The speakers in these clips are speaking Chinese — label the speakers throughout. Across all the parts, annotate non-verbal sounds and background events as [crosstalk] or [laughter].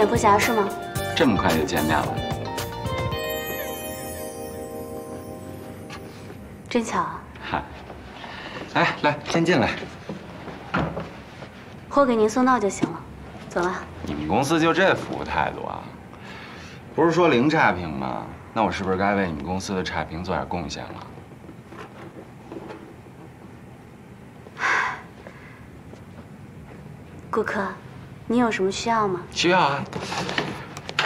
Speaker 1: 蝙蝠侠是吗？
Speaker 2: 这么快就见面了，
Speaker 1: 真巧啊！
Speaker 2: 嗨，哎，来，先进来。
Speaker 1: 货给您送到就行了，走了。
Speaker 2: 你们公司就这服务态度啊？不是说零差评吗？那我是不是该为你们公司的差评做点贡献了？
Speaker 1: 顾客，你有什么需要吗？
Speaker 2: 需要啊。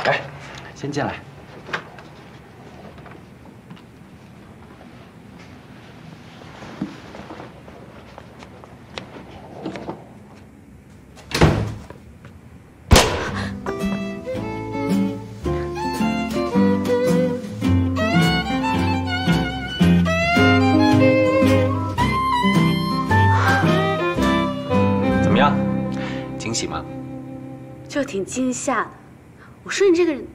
Speaker 2: 来，先进来。怎么样？惊喜吗？
Speaker 1: 就挺惊吓的。我说你这个人，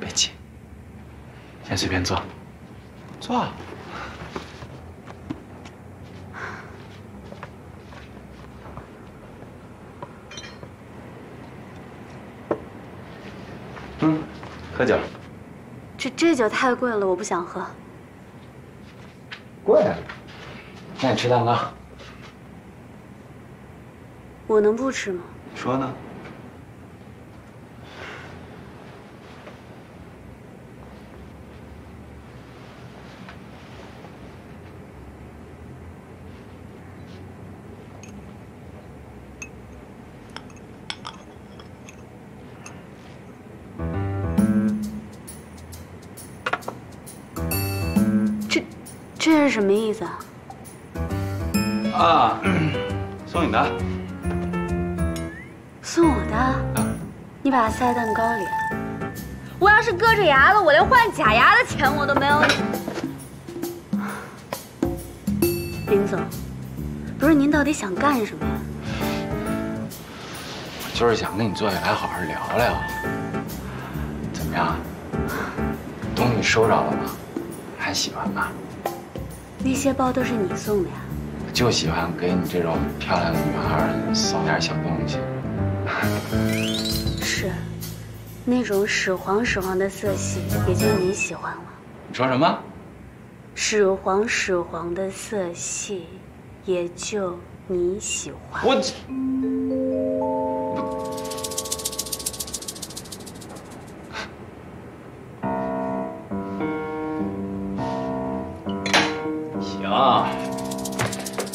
Speaker 2: 别急，先随便坐，坐。嗯，喝酒。
Speaker 1: 这这酒太贵了，我不想喝。
Speaker 2: 贵？那你吃蛋糕？
Speaker 1: 我能不吃吗？
Speaker 2: 说呢？
Speaker 1: 这是什么意思啊？
Speaker 2: 啊，[clears throat] 送你的。
Speaker 1: 送我的？你把它塞蛋糕里。我要是割着牙了，我连换假牙的钱我都没有。林总，不是您到底想干什么呀？
Speaker 2: 我就是想跟你坐下来好好聊聊。怎么样？东西收着了吗？还喜欢吗？
Speaker 1: 那些包都是你送的呀？
Speaker 2: 我就喜欢给你这种漂亮的女孩送点小东西。[laughs] [laughs]
Speaker 1: 是，那种屎黄屎黄的色系，也就你喜欢了。
Speaker 2: 你说什么？
Speaker 1: 屎黄屎黄的色系，也就你喜欢。
Speaker 2: 我。行，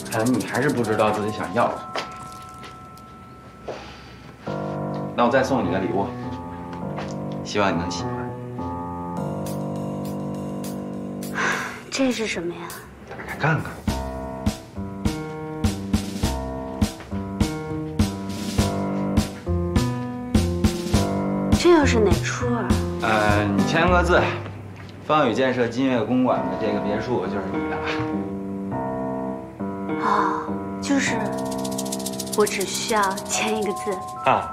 Speaker 2: 看来你还是不知道自己想要什么。那我再送你个礼物，希望你能喜欢。
Speaker 1: 这是什么呀？
Speaker 2: 打开看看。
Speaker 1: 这又是哪出啊？
Speaker 2: 呃，你签个字，方宇建设金悦公馆的这个别墅就是你的。
Speaker 1: 哦，就是，我只需要签一个字
Speaker 2: 啊，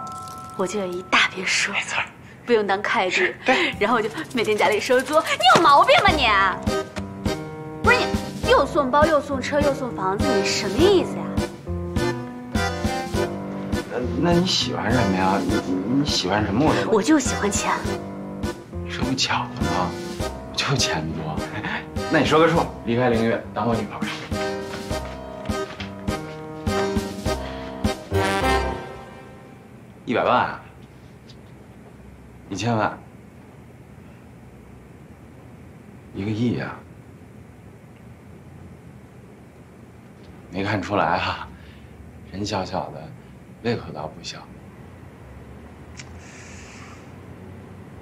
Speaker 1: 我就有一大别墅。
Speaker 2: 没错，
Speaker 1: 不用当会计，
Speaker 2: 对，
Speaker 1: 然后我就每天家里收租。你有毛病吧你？不是你又送包又送车又送房子，你什么意思呀？
Speaker 2: 呃，那你喜欢什么呀？你你喜欢什么我都。
Speaker 1: 我就喜欢钱。
Speaker 2: 这不巧了吗？我就钱多。[laughs] 那你说个数，离开凌月，当我女朋友。一百万？一千万？一个亿呀？没看出来啊，人小小的，胃口倒不小。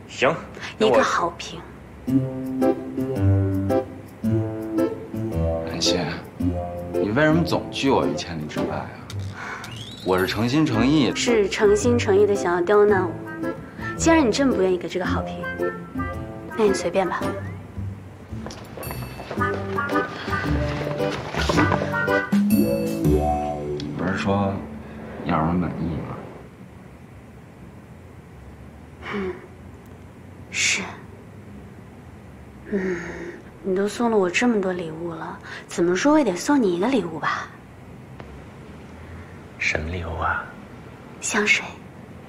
Speaker 3: 行，
Speaker 1: 一个好评。
Speaker 2: 安心，你为什么总拒我于千里之外啊？我是诚心诚意，
Speaker 1: 是诚心诚意的想要刁难我。既然你这么不愿意给这个好评，那你随便吧。
Speaker 2: 不是说你让我满意吗？
Speaker 1: 嗯，是。嗯，你都送了我这么多礼物了，怎么说我也得送你一个礼物吧？
Speaker 3: 什么礼物啊？
Speaker 1: 香水。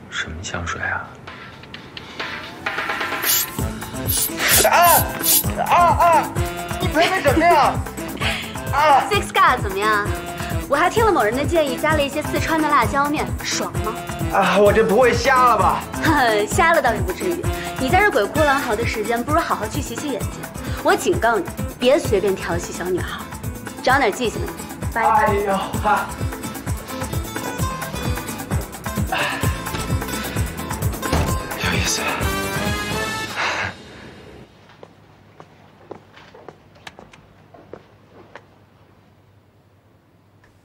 Speaker 3: 什么香水啊？
Speaker 4: 啊啊啊！你赔的什么呀？
Speaker 1: 啊，Six God 怎么样？我还听了某人的建议，加了一些四川的辣椒面，爽吗？
Speaker 4: 啊，我这不会瞎了吧？
Speaker 1: 哼，[laughs] 瞎了倒是不至于。你在这鬼哭狼嚎的时间，不如好好去洗洗眼睛。我警告你，别随便调戏小女孩，长点记性吧。拜拜。哎呦哈！
Speaker 4: 思。[sighs]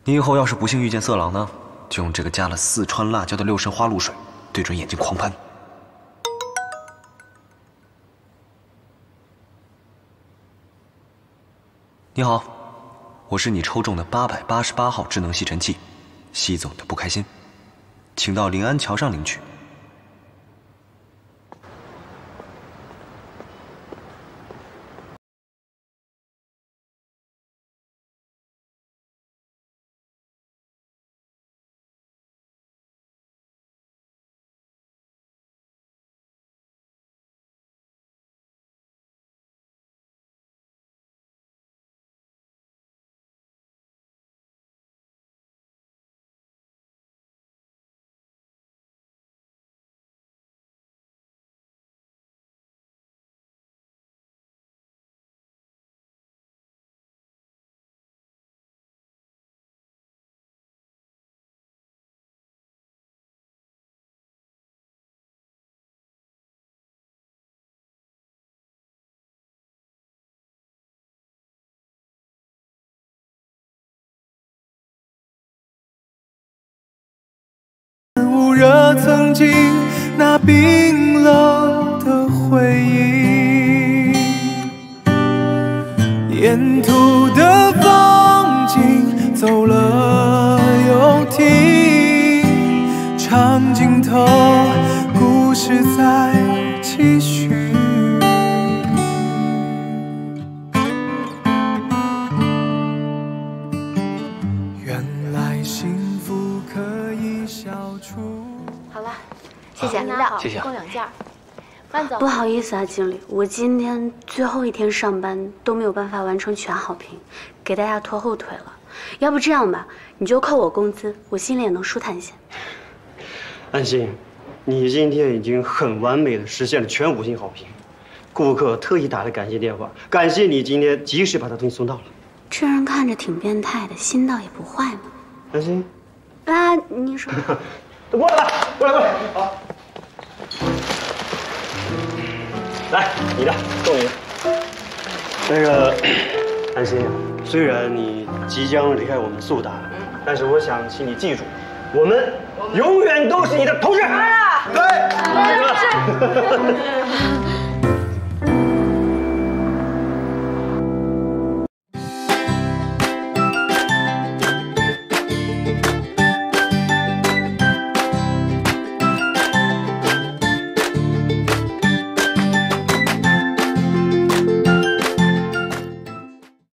Speaker 5: 你以后要是不幸遇见色狼呢，就用这个加了四川辣椒的六神花露水，对准眼睛狂喷。你好，我是你抽中的八百八十八号智能吸尘器，吸走你的不开心，请到临安桥上领取。热曾经那冰冷的回忆，沿途的风景走了又停，长镜头，故事在继续。
Speaker 1: 好，谢谢，共两件。慢走。不好意思啊，经理，我今天最后一天上班都没有办法完成全好评，给大家拖后腿了。要不这样吧，你就扣我工资，我心里也能舒坦些。
Speaker 6: 安心，你今天已经很完美的实现了全五星好评，顾客特意打了感谢电话，感谢你今天及时把他东西送到了。
Speaker 1: 这人看着挺变态的，心倒也不坏嘛。
Speaker 6: 安心，
Speaker 1: 啊，你说。[laughs]
Speaker 6: 过来吧，过来过来，好，来你的，送你。那个 [coughs] 安心，虽然你即将离开我们苏达，但是我想请你记住，我们永远都是你的同事。
Speaker 1: 对，是。[laughs]